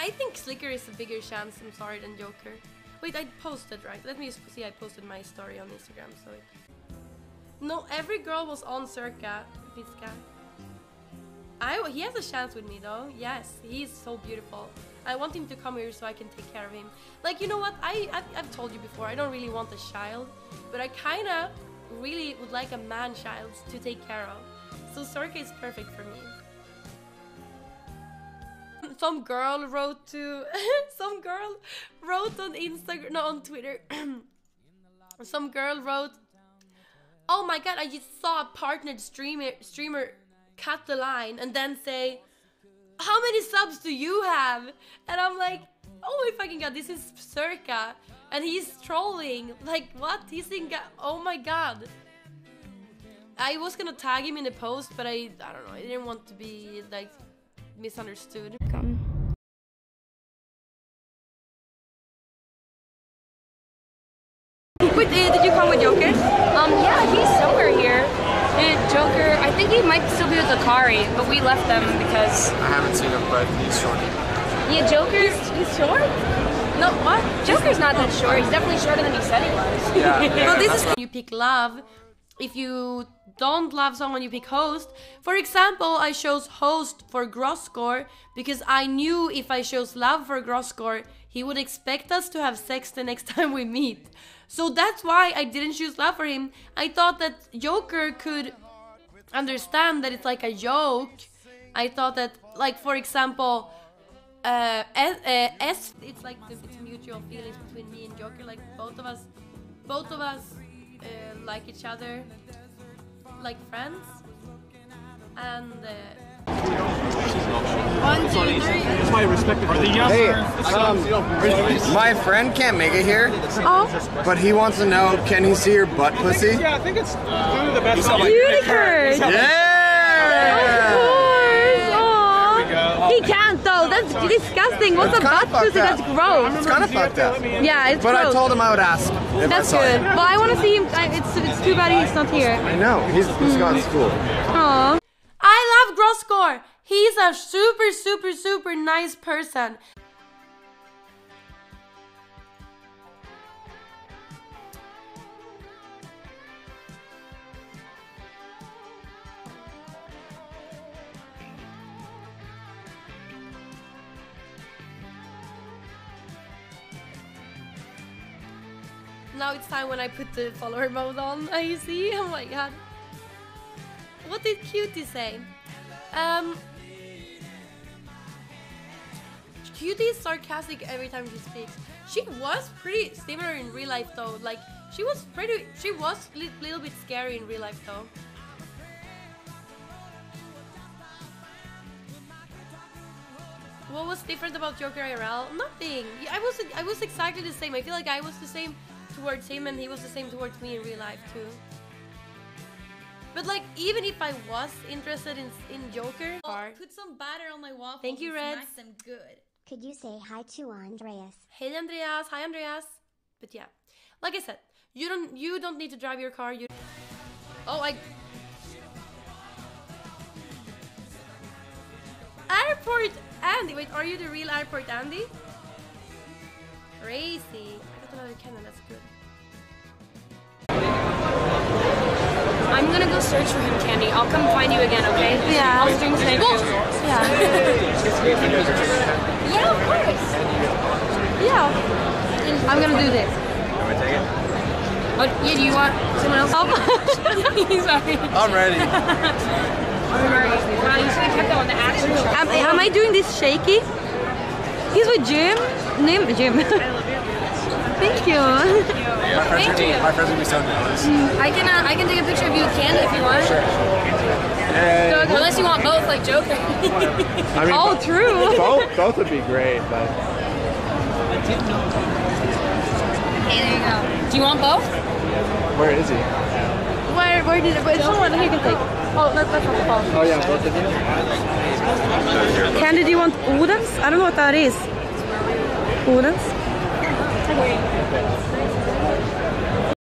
I think Slicker is a bigger chance, I'm sorry, than Joker. Wait, I posted, right? Let me see, I posted my story on Instagram, so it... No, every girl was on Circa, Vitska. I, he has a chance with me though, yes, he's so beautiful. I want him to come here so I can take care of him. Like, you know what, I, I've, I've told you before, I don't really want a child, but I kinda really would like a man-child to take care of. So Circa is perfect for me some girl wrote to some girl wrote on Instagram no on Twitter. Some girl wrote oh my god I just saw a partnered streamer streamer cut the line and then say how many subs do you have and I'm like oh my fucking god this is Circa. And he's trolling. Like what? He's in oh my god. I was gonna tag him in the post but I I don't know. I didn't want to be like misunderstood. Come. Wait, uh, did you come with Joker? Um, yeah, he's somewhere here. Uh, Joker, I think he might still be with Akari, but we left them because... I haven't seen him, but he's short. Yeah, Joker... He's, he's short? No, what? Joker's not that short. He's definitely shorter than he said he was. Yeah, yeah well, this is you pick love if you don't love someone, you pick host. For example, I chose host for Grosscore because I knew if I chose love for Grosscore, he would expect us to have sex the next time we meet. So that's why I didn't choose love for him. I thought that Joker could understand that it's like a joke. I thought that, like, for example, uh, S, uh, S it's like the, it's mutual feelings between me and Joker. Like, both of us, both of us uh, like each other, like friends, and. Uh, One, two, three. That's my respect. Are the Hey, um, my friend can't make it here, Oh, but he wants to know, can he see your butt pussy? Yeah, I think it's the best. unicorn! Yeah! Of course! Aw. He can't though, that's disgusting. What's a It's kinda butt pussy? That's gross. It's kind of fucked up. Yeah, it's But I told him I would ask. If That's I saw good. him. Well, I want to see him. I- It's, it's too bad he's not here. I know. He's, he's gone to mm. school. Aw. I love Grosscore. He's a super, super, super nice person. Now it's time when I put the follower mode on. I see. Oh my god. What did Cutie say? Um, Cutie is sarcastic every time she speaks. She was pretty similar in real life though. Like she was pretty. She was a li little bit scary in real life though. What was different about Joker IRL? Nothing. I was I was exactly the same. I feel like I was the same towards him and he was the same towards me in real life too. But like, even if I was interested in in Joker, Oh, put some batter on my waffles. Thank you, and Reds. Smash them good. Could you say hi to Andreas? hey Andreas, hi Andreas. But yeah, like I said, you don't you don't need to drive your car. You oh I airport Andy. Wait, are you the real airport Andy? Crazy. I got another cannon. That's good. I'm gonna go search for him, Candy. I'll come find you again, okay? Yeah. I'll stream tonight. Yeah. yeah, of course. Yeah. I'm gonna do this. Oh, yeah, do you want someone else? Sorry. I'm ready. Alright. Wow, you should have kept that one. The action. Am, am I doing this shaky? He's with Jim. Nim Jim. Thank you. My friends, Thank are, you. my friends are gonna be so jealous. I can uh, I can take a picture of you with Candy if you want. Sure. Hey. Unless you want both, like Joker. I mean, Oh, true. both both would be great, but hey, there you go. Do you want both? where is he? Where where did it? Wait, someone here can take. Oh, let, let's not fall. Oh yeah, both of you. Candy, do you want Odens? I don't know what that is. Odens?